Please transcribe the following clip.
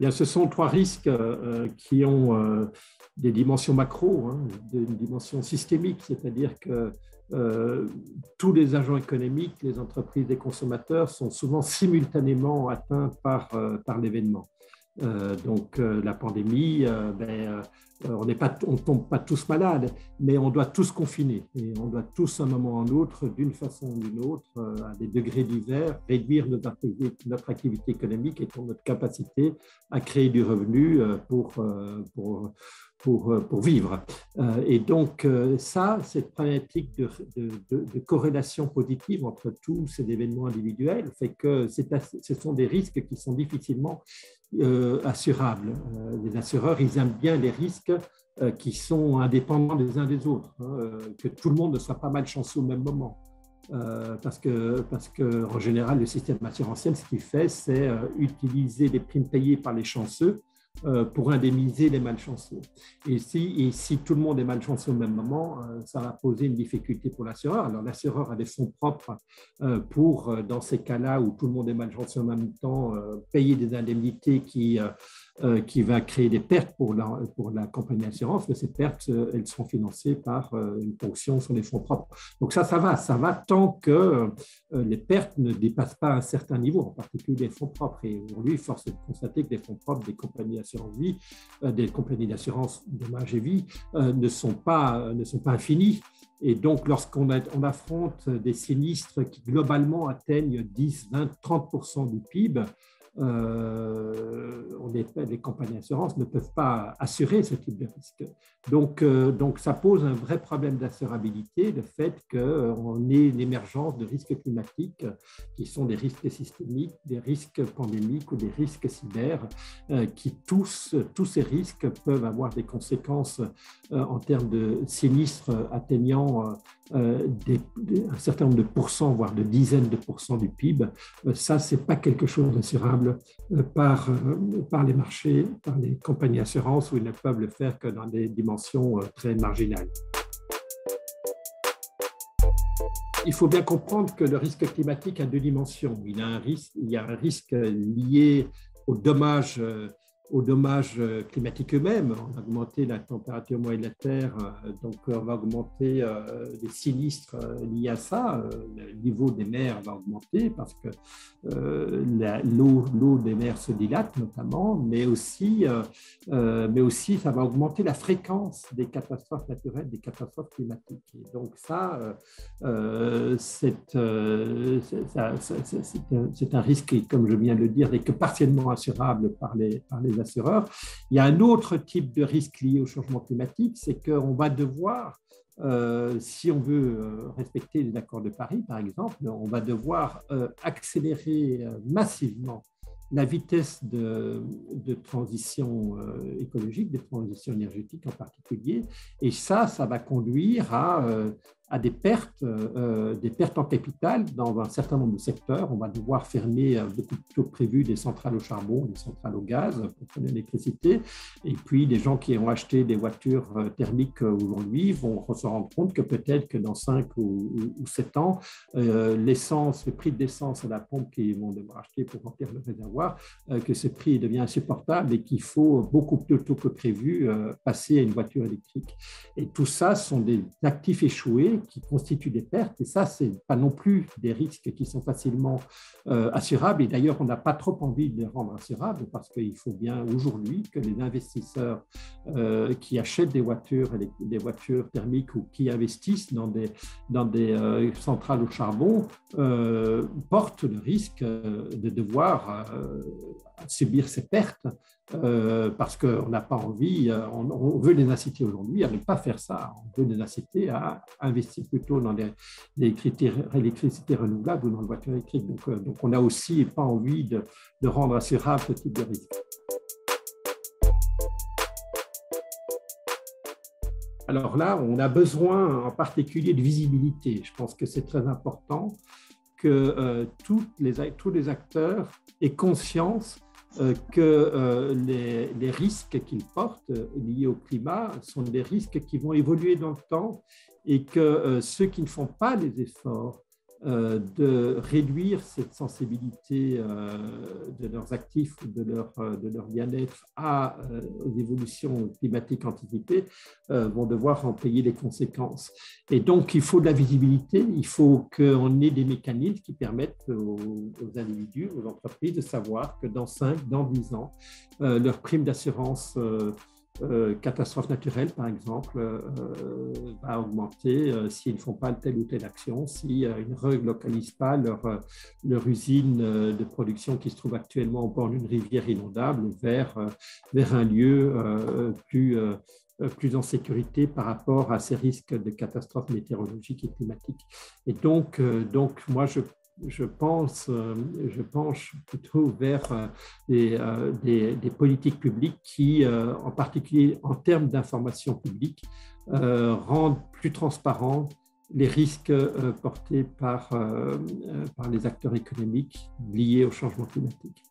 Bien, ce sont trois risques euh, qui ont euh, des dimensions macro, hein, des dimensions systémiques, c'est-à-dire que euh, tous les agents économiques, les entreprises, les consommateurs sont souvent simultanément atteints par l'événement. Donc la pandémie, ben, on ne tombe pas tous malades, mais on doit tous confiner. Et on doit tous, à un moment ou à un autre, d'une façon ou d'une autre, euh, à des degrés divers, réduire notre activité, économique et notre capacité à créer du revenu euh, euh, pour, pour, pour vivre. Et donc, ça, cette problématique de, corrélation positive entre tous ces événements individuels fait que ce sont des risques qui sont difficilement assurables. Les assureurs, ils aiment bien les risques euh, qui sont indépendants des uns des autres, hein, euh, que tout le monde ne soit pas malchanceux au même moment. Euh, parce que, parce que, en général, le système assurantiel, ce qu'il fait, c'est utiliser les primes payées par les chanceux euh, pour indemniser les malchanceux. Et si, et si tout le monde est malchanceux au même moment, euh, ça va poser une difficulté pour l'assureur. Alors l'assureur a des fonds propres euh, pour, dans ces cas-là où tout le monde est malchanceux en même temps, payer des indemnités qui, qui va créer des pertes pour la, compagnie d'assurance, mais ces pertes, elles seront financées par une ponction sur les fonds propres. Donc ça, ça va, ça va tant que les pertes ne dépassent pas un certain niveau, en particulier les fonds propres. Et aujourd'hui, force est de constater que les fonds propres des compagnies assurance vie, euh, des compagnies d'assurance dommages et vie, euh, ne sont pas, euh, ne sont infinies. Et donc, lorsqu'on on affronte des sinistres qui globalement atteignent 10, 20, 30% du PIB, euh, on les compagnies d'assurance ne peuvent pas assurer ce type de risque. Donc, euh, donc ça pose un vrai problème d'assurabilité, le fait qu'on ait l'émergence de risques climatiques qui sont des risques systémiques, des risques pandémiques ou des risques cyber, euh, qui tous, tous ces risques peuvent avoir des conséquences en termes de sinistres atteignant un certain nombre de pourcents, voire de dizaines de pourcents du PIB. ça, c'est pas quelque chose d'assurable euh, par, euh, par les marchés, par les compagnies d'assurance, où ils ne peuvent le faire que dans des dimensions euh, très marginales. Il faut bien comprendre que le risque climatique a deux dimensions. Il, il y a un risque lié aux dommages aux dommages euh, climatiques eux-mêmes. On va augmenter la température moyenne de la Terre, euh, donc on va augmenter euh, les sinistres liés à ça. Le niveau des mers va augmenter parce que l'eau des mers se dilate notamment, mais aussi, mais aussi ça va augmenter la fréquence des catastrophes naturelles, des catastrophes climatiques. Donc ça, c'est un, risque qui, comme je viens de le dire, n'est que partiellement assurable par les assureurs. Il y a un autre type de risque lié au changement climatique, c'est qu'on va devoir, euh, si on veut euh, respecter les accords de Paris, par exemple, on va devoir euh, accélérer massivement la vitesse de, de transition écologique, de transition énergétique en particulier. Et ça, ça va conduire à à des pertes, euh, des pertes en capital dans un certain nombre de secteurs. On va devoir fermer euh, beaucoup plus tôt que prévu des centrales au charbon, des centrales au gaz pour l'électricité. Et puis, des gens qui ont acheté des voitures euh, thermiques aujourd'hui vont se rendre compte que peut-être que dans 5 ou, ou 7 ans, l'essence, le prix de l'essence à la pompe qu'ils vont devoir acheter pour remplir le réservoir, que ce prix devient insupportable et qu'il faut beaucoup plus tôt que prévu passer à une voiture électrique. Et tout ça sont des actifs échoués qui constituent des pertes. Et ça, ce n'est pas non plus des risques qui sont facilement euh, assurables. Et d'ailleurs, on n'a pas trop envie de les rendre assurables parce qu'il faut bien aujourd'hui que les investisseurs euh, qui achètent des voitures, des voitures thermiques ou qui investissent dans des, dans des euh, centrales au charbon portent le risque de devoir subir ces pertes euh, parce qu'on n'a pas envie, euh, on, veut les inciter aujourd'hui à ne pas faire ça. On veut les inciter à investir plutôt dans l'électricité renouvelable ou dans la voiture électrique. Donc, euh, on n'a aussi pas envie de, rendre assurable ce type de risque. Alors là, on a besoin en particulier de visibilité. Je pense que c'est très important que les, tous les acteurs aient conscience euh, que euh, les, risques qu'ils portent euh, liés au climat sont des risques qui vont évoluer dans le temps et que ceux qui ne font pas les efforts euh, de réduire cette sensibilité euh, de leurs actifs ou de leur, euh, de leur bien-être à, aux évolutions climatiques anticipées vont devoir en payer les conséquences. Et donc, il faut de la visibilité, il faut qu'on ait des mécanismes qui permettent aux, aux, individus, aux entreprises de savoir que dans 5, dans 10 ans, leur prime d'assurance euh, catastrophe naturelle, par exemple, euh, va augmenter euh, s'ils ne font pas telle ou telle action, s'ils ne relocalisent pas leur, leur usine de production qui se trouve actuellement au bord d'une rivière inondable vers, vers un lieu plus, plus en sécurité par rapport à ces risques de catastrophes météorologiques et climatiques. Et donc, donc moi, je je pense, euh, penche plutôt vers euh, euh, des, politiques publiques qui, en particulier en termes d'information publique, rendent plus transparents les risques portés par les acteurs économiques liés au changement climatique.